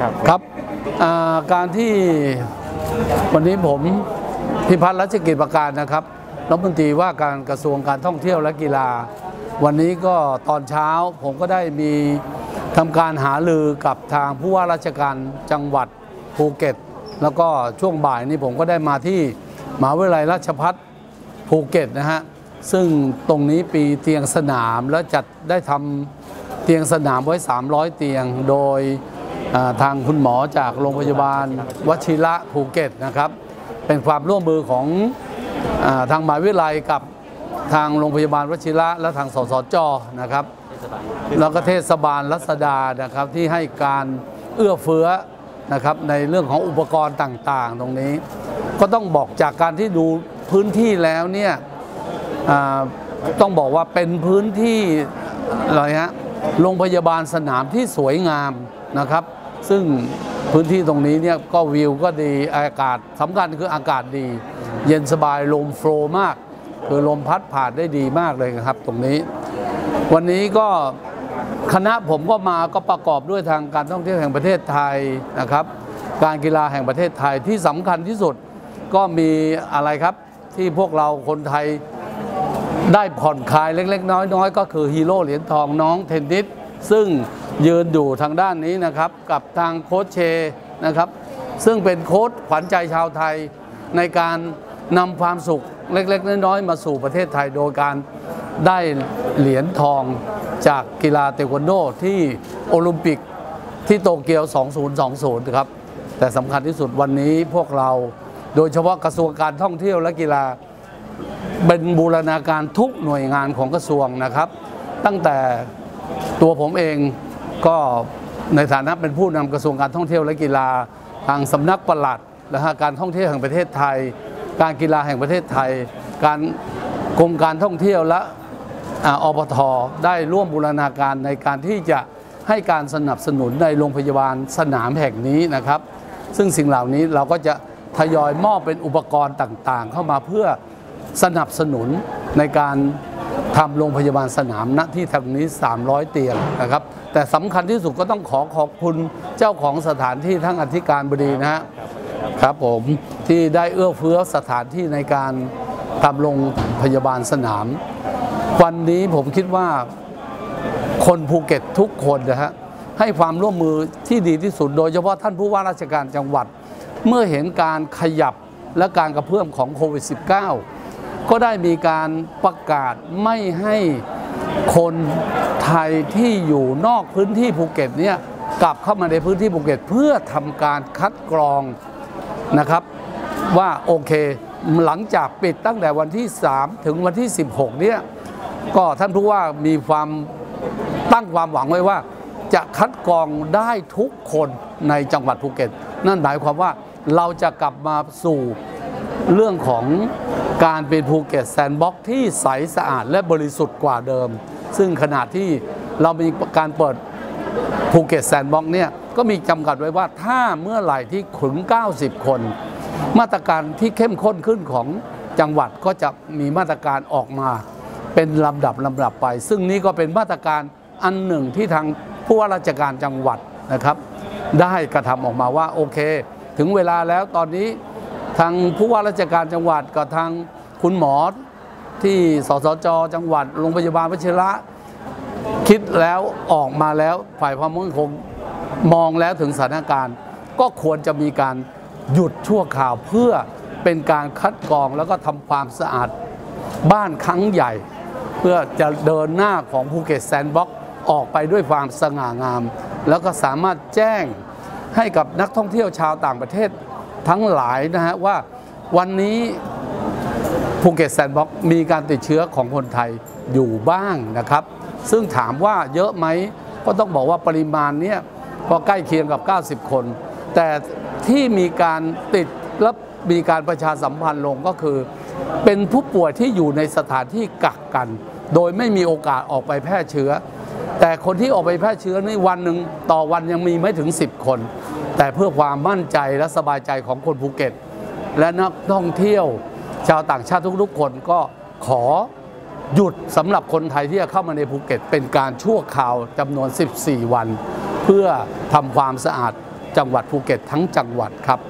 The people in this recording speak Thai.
ครับครับการที่วันนี้ผมพิพัฒน์รัชกิจประการนะครับรัฐมนตรีว่าการกระทรวงการท่องเที่ยวและกีฬา วันนี้ก็ตอนเช้าผมก็ได้มีทำการหาลือกับทางผู้ว่าราชการจังหวัดภูเก็ต แล้วก็ช่วงบ่ายนี้ผมก็ได้มาที่มหาวิทยาลัยราชพัฒภูเก็ตนะฮะซึ่งตรงนี้ปีเตียงสนามแล้วจัดได้ทำเตียงสนามไว้ 300 เตียงโดย ทางคุณหมอจากโรงพยาบาลวชิระภูเก็ตนะครับ เป็นความร่วมมือของอทางมหาวิทยาลัยกับทางโรงพยาบาลวชิระและทางสสจนะครับ แล้วก็เทศบาลรัศดานะครับที่ให้การเอื้อเฟื้อนะครับในเรื่องของอุปกรณ์ต่างๆ ตรงนี้ ก็ต้องบอกจากการที่ดูพื้นที่แล้วเนี่ยต้องบอกว่าเป็นพื้นที่อะไรฮะโรงพยาบาลสนามที่สวยงามนะครับ ซึ่งพื้นที่ตรงนี้เนี่ยก็วิวก็ดีอากาศสำคัญคืออากาศดี เย็นสบายลมโฟล์มาก คือลมพัดผ่านได้ดีมากเลยครับตรงนี้ วันนี้ก็คณะผมก็มาก็ประกอบด้วยทางการท่องเที่ยวแห่งประเทศไทยนะครับ การกีฬาแห่งประเทศไทยที่สำคัญที่สุดก็มีอะไรครับที่พวกเราคนไทยได้ผ่อนคลายเล็ก ๆ น้อยๆก็คือฮีโร่เหรียญทองน้องเทนนิสซึ่ง ยืนอยู่ทางด้านนี้นะครับกับทางโค้ชเชนะครับ ซึ่งเป็นโค้ชขวัญใจชาวไทยในการนำความสุขเล็ก ๆ น้อยๆมาสู่ประเทศไทยโดยการได้เหรียญทองจากกีฬาเทควันโดที่โอลิมปิกที่โตเกียว 2020 ครับ แต่สำคัญที่สุดวันนี้พวกเราโดยเฉพาะกระทรวงการท่องเที่ยวและกีฬาเป็นบูรณาการทุกหน่วยงานของกระทรวงนะครับ ตั้งแต่ตัวผมเอง ก็ในฐานะเป็นผู้นำกระทรวงการท่องเที่ยวและกีฬา ทางสำนักปลัดนะฮะการท่องเที่ยวแห่งประเทศไทย การกีฬาแห่งประเทศไทย การกรมการท่องเที่ยวและอ่าอปทได้ร่วมบูรณาการในการที่จะให้การสนับสนุนในโรงพยาบาลสนามแห่งนี้นะครับ ซึ่งสิ่งเหล่านี้เราก็จะทยอยมอบเป็นอุปกรณ์ต่างๆ เข้ามาเพื่อสนับสนุนในการ ทำโรงพยาบาลสนามณที่ทางนี้ 300 เตียงนะครับ แต่สำคัญที่สุดก็ต้องขอขอบคุณเจ้าของสถานที่ทั้งอธิการบดีนะฮะครับผมที่ได้เอื้อเฟื้อสถานที่ในการทำโรงพยาบาลสนาม วันนี้ผมคิดว่าคนภูเก็ตทุกคนนะฮะให้ความร่วมมือที่ดีที่สุด โดยเฉพาะท่านผู้ว่าราชการจังหวัด เมื่อเห็นการขยับและการกระเพื่อมของโควิด -19 ก็ได้มีการประกาศไม่ให้คนไทยที่อยู่นอกพื้นที่ภูเก็ตเนี่ยกลับเข้ามาในพื้นที่ภูเก็ตเพื่อทำการคัดกรองนะครับ ว่าโอเคหลังจากปิดตั้งแต่วันที่ 3 ถึงวันที่ 16 เนี่ยก็ท่านผู้ว่ามีความตั้งความหวังไว้ว่า จะคัดกรองได้ทุกคนในจังหวัดภูเก็ต นั่นหมายความว่าเราจะกลับมาสู่ เรื่องของการเป็นภูเก็ตแซนด์บ็อกซ์ที่ใสสะอาดและบริสุทธิ์กว่าเดิม ซึ่งขณะที่เรามีการเปิดภูเก็ตแซนด์บ็อกซ์เนี่ยก็มีจำกัดไว้ว่าถ้าเมื่อไหร่ที่ถึง 90 คน มาตรการที่เข้มข้นขึ้นของจังหวัดก็จะมีมาตรการออกมาเป็นลำดับลำดับไป ซึ่งนี้ก็เป็นมาตรการอันหนึ่งที่ทางผู้ว่าราชการจังหวัดนะครับ ได้กระทำออกมาว่าโอเค ถึงเวลาแล้วตอนนี้ ทางผู้ว่าราชการจังหวัดกับทางคุณหมอที่สสจจังหวัดโรงพยาบาลวชิระ คิดแล้วออกมาแล้วฝ่ายความมั่นคงมองแล้วถึงสถานการณ์ ก็ควรจะมีการหยุดชั่วคราวเพื่อเป็นการคัดกรองแล้วก็ทำความสะอาดบ้านครั้งใหญ่ เพื่อจะเดินหน้าของภูเก็ตแซนด์บ็อกซ์ออกไปด้วยความสง่างาม แล้วก็สามารถแจ้งให้กับนักท่องเที่ยวชาวต่างประเทศ ทั้งหลายนะฮะว่าวันนี้ภูเก็ตแซนด์บ็อกซ์มีการติดเชื้อของคนไทยอยู่บ้างนะครับ ซึ่งถามว่าเยอะไหมก็ต้องบอกว่าปริมาณเนี้ยก็ใกล้เคียงกับ 90 คน แต่ที่มีการติดและมีการประชาสัมพันธ์ลงก็คือ เป็นผู้ป่วยที่อยู่ในสถานที่กักกัน โดยไม่มีโอกาสออกไปแพร่เชื้อ แต่คนที่ออกไปแพร่เชื้อนี่วันหนึ่งต่อวันยังมีไม่ถึง 10 คน แต่เพื่อความมั่นใจและสบายใจของคนภูเก็ต และนักท่องเที่ยว ชาวต่างชาติทุกๆคนก็ขอหยุดสำหรับคนไทยที่จะเข้ามาในภูเก็ต เป็นการชั่วคราวจำนวน 14 วัน เพื่อทำความสะอาดจังหวัดภูเก็ตทั้งจังหวัดครับ